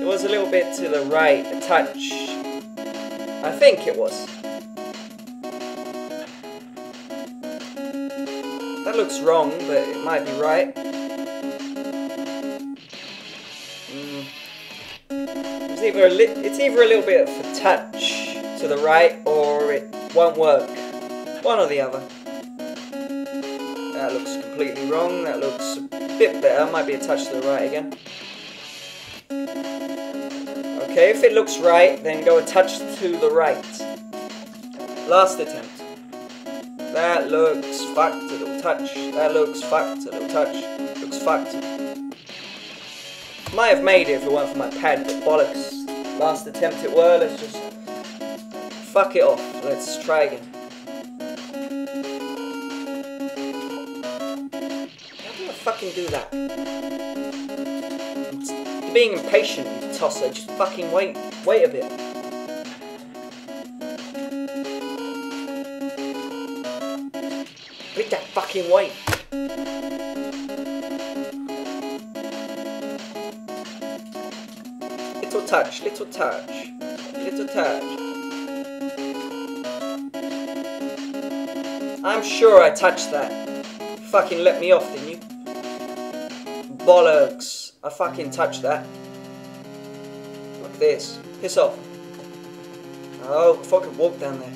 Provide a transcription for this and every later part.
It was a little bit to the right, a touch. I think it was. That looks wrong, but it might be right. Mm. It's either it's either a little bit of a touch to the right, or it won't work. One or the other. That looks completely wrong. That looks a bit better. Might be a touch to the right again. Okay, if it looks right, then go a touch to the right. Last attempt. That looks fucked, a little touch. That looks fucked, a little touch. Looks fucked. Might have made it if it weren't for my pad, but bollocks. Last attempt it were, let's just fuck it off. Let's try again. How do I fucking do that? Being impatient, you tosser. Just fucking wait. Wait a bit. Read that fucking wait. Little touch, little touch, little touch. I'm sure I touched that. Fucking let me off, didn't you? Bollocks. I fucking touched that. Like this. Piss off. Oh, fucking walk down there.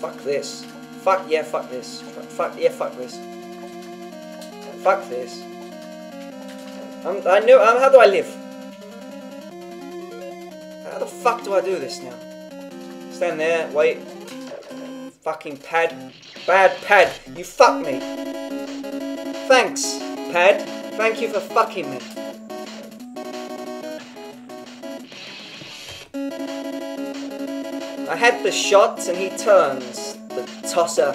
Fuck this. Fuck, yeah, fuck this. Fuck, yeah, fuck this. Fuck this. I'm, I know, um, how do I live? How the fuck do I do this now? Stand there, wait. Fucking pad. Bad pad. You fuck me. Thanks, pad. Thank you for fucking me. I had the shot and he turns. The tosser.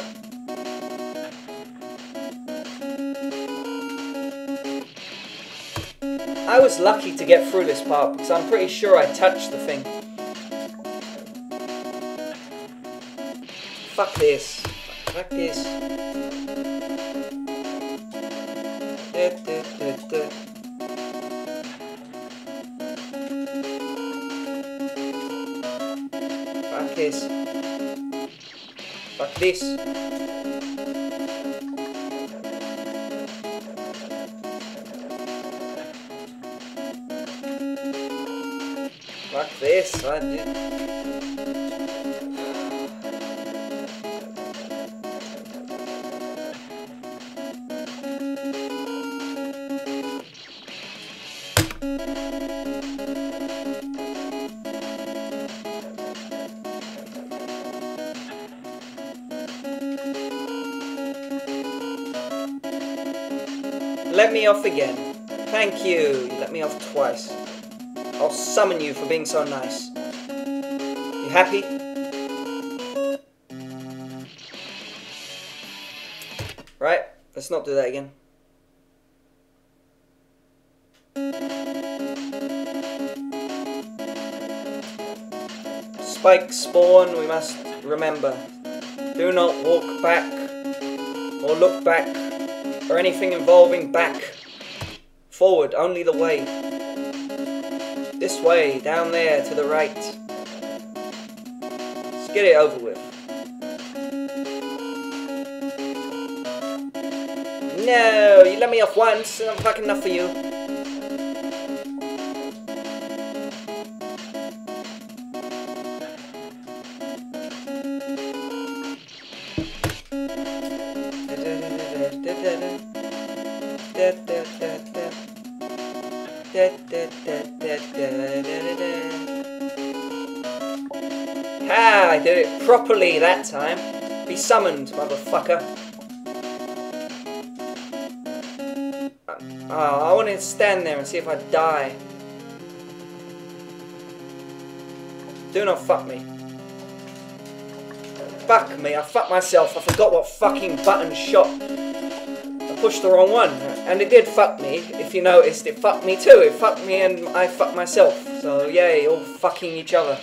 I was lucky to get through this part because I'm pretty sure I touched the thing. Fuck this. Fuck this. Da, da. Fuck this. Fuck this. Fuck this. Let me off again. Thank you. You let me off twice. I'll summon you for being so nice. You happy? Right, let's not do that again. Spike spawn, we must remember. Do not walk back or look back or anything involving back. Forward, only the way. This way, down there to the right. Let's get it over with. No, you let me off once, and I'm fucking enough for you. I did it properly that time. Be summoned, motherfucker. Oh, I want to stand there and see if I die. Do not fuck me. Fuck me, I fucked myself. I forgot what fucking button shot. I pushed the wrong one. And it did fuck me. If you noticed, it fucked me too. It fucked me and I fucked myself. So, yay, all fucking each other.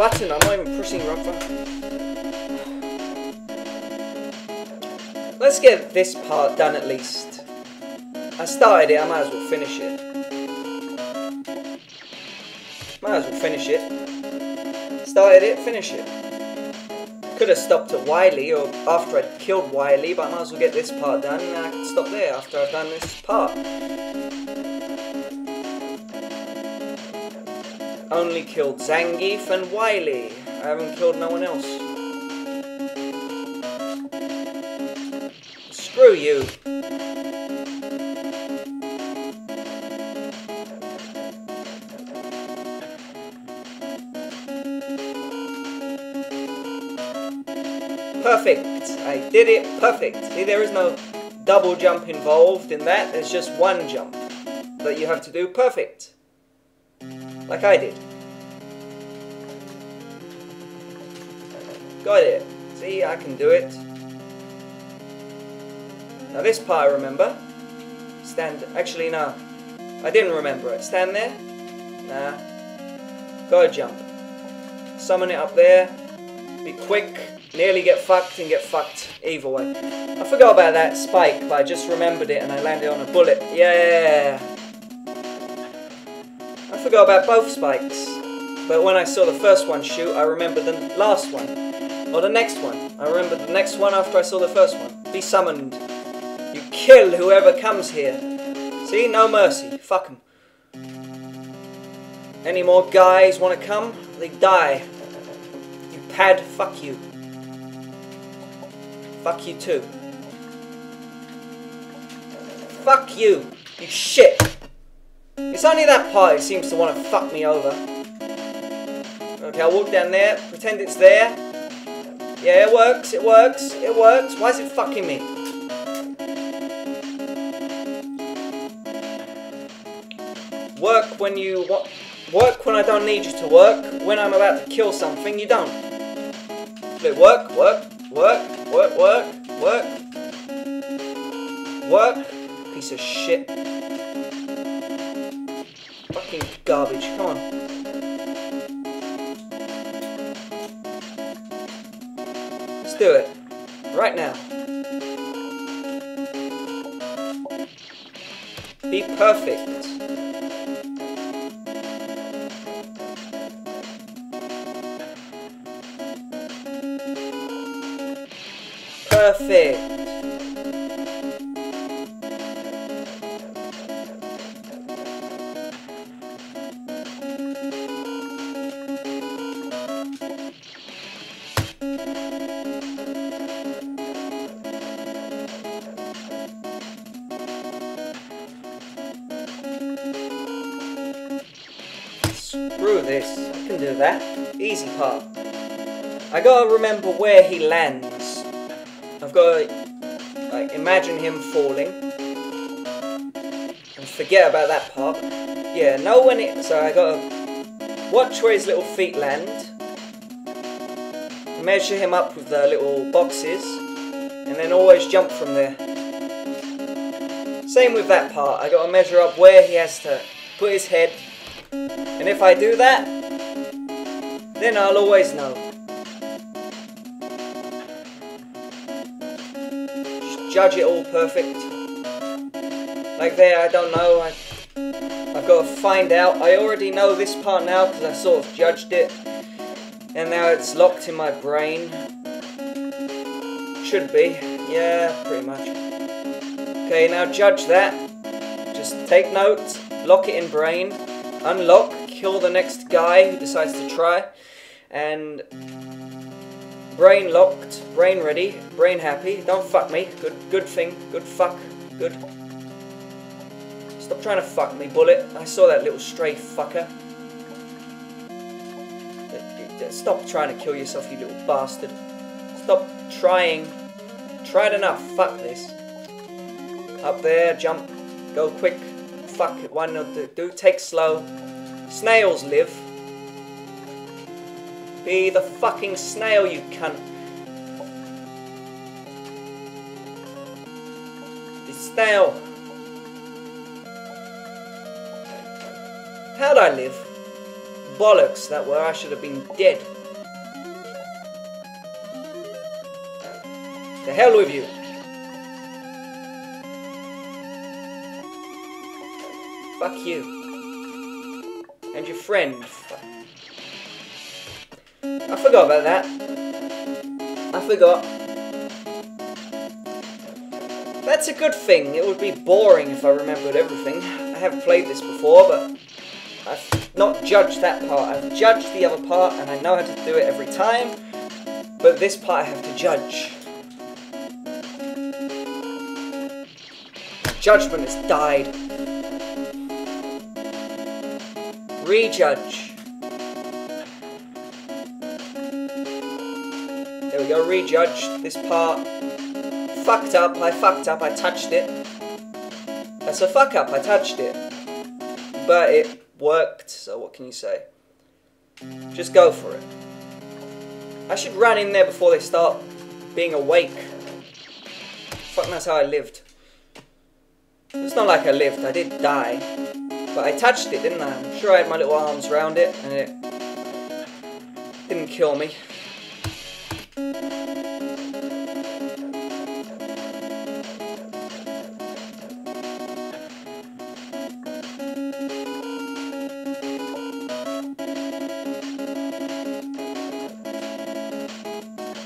Button, I'm not even pushing button. Let's get this part done at least. I started it, I might as well finish it. Might as well finish it. Started it, finish it. Could have stopped at Wily or after I'd killed Wily, but I might as well get this part done I stop there after I've done this part. Only killed Zangief and Wily. I haven't killed no one else. Screw you. Perfect. I did it perfect. See, there is no double jump involved in that. There's just one jump that you have to do perfect. Like I did. Got it. See, I can do it. Now this part I remember. Stand, actually no. I didn't remember it. Stand there. Nah. Gotta jump. Summon it up there. Be quick. Nearly get fucked and get fucked either way. I forgot about that spike, but I just remembered it and I landed on a bullet. Yeah. Forgot about both spikes. But when I saw the first one shoot, I remembered the last one. Or the next one. I remembered the next one after I saw the first one. Be summoned. You kill whoever comes here. See? No mercy. Fuck them. Any more guys want to come? They die. You pad, fuck you. Fuck you too. Fuck you, you shit. It's only that part that seems to want to fuck me over. Okay, I'll walk down there, pretend it's there. Yeah, it works, it works, it works. Why is it fucking me? Work when you? Work when I don't need you to work. When I'm about to kill something, you don't. Look, work, work, work, work, work, work, work. Piece of shit. Garbage. Come on. Let's do it. Right now. Be perfect. Perfect. This. I can do that. Easy part. I gotta remember where he lands. I've got to like imagine him falling and forget about that part. Yeah, know when it. So I got to watch where his little feet land. Measure him up with the little boxes, and then always jump from there. Same with that part. I got to measure up where he has to put his head, and if I do that, then I'll always know. judge it all perfect. Like there, I don't know. I, I've got to find out. I already know this part now because I sort of judged it. And now it's locked in my brain. Should be. Yeah, pretty much. Okay, now judge that. Just take note, lock it in brain, unlock, kill the next guy who decides to try, and Brain locked, brain ready, brain happy. Don't fuck me. Good good thing. Good fuck. Good. Stop trying to fuck me, Bullet. I saw that little stray fucker. Stop trying to kill yourself, you little bastard. Stop trying. Tried enough. Fuck this. Up there, jump. Go quick. Fuck it. Why not do? do take slow. Snails live. Be the fucking snail, you cunt. The snail. How'd I live? Bollocks, that were. I should have been dead. The hell with you. Fuck you. And your friend. I forgot about that. I forgot. That's a good thing. It would be boring if I remembered everything. I have played this before, but I've not judged that part. I've judged the other part, and I know how to do it every time. But this part I have to judge. Judgment has died. Rejudge. There we go, rejudge this part. Fucked up, I fucked up, I touched it. That's a fuck up, I touched it. But it worked, so what can you say? Just go for it. I should run in there before they start being awake. Fuck, that's how I lived. It's not like I lived, I did die. But I touched it, didn't I? I'm sure I had my little arms around it, and it didn't kill me.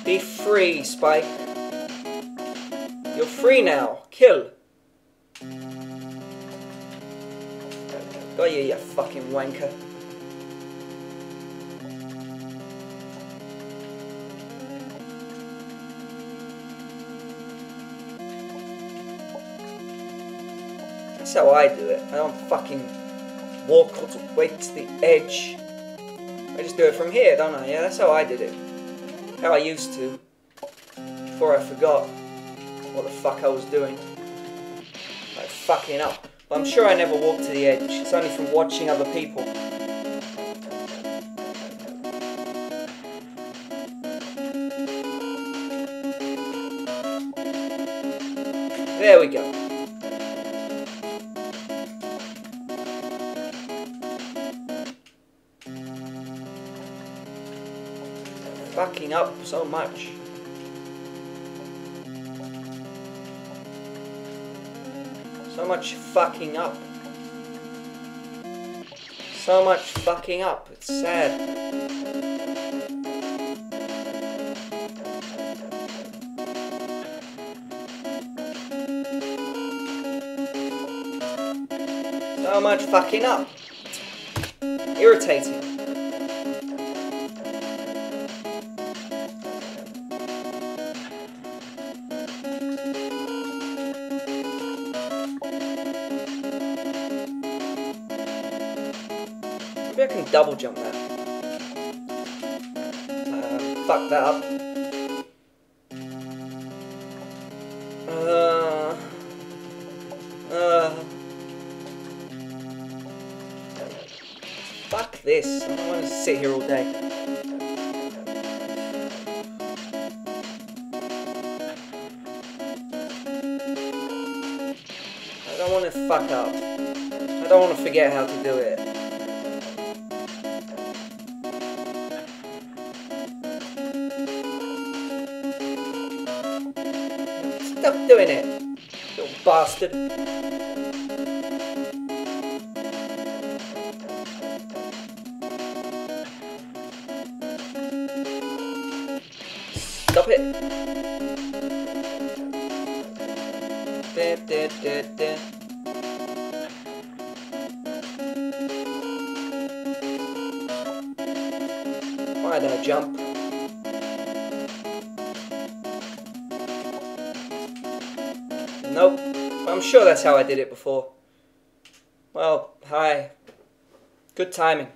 Be free, Spike. You're free now. Kill. You, you fucking wanker. That's how I do it. I don't fucking walk all the way to the edge. I just do it from here, don't I? Yeah, that's how I did it. How I used to. Before I forgot what the fuck I was doing. Like fucking up. But I'm sure I never walked to the edge. It's only from watching other people. There we go. Fucking up so much. So much fucking up. So much fucking up. It's sad. So much fucking up. Irritating. I can double jump that. Um, fuck that up. Uh, uh, fuck this. I don't want to sit here all day. I don't want to fuck up. I don't want to forget how to do it. Doing it, little bastard. Stop it. Why did I jump? Sure that's how I did it before. Well, hi. Good timing.